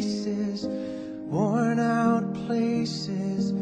faces, worn out places,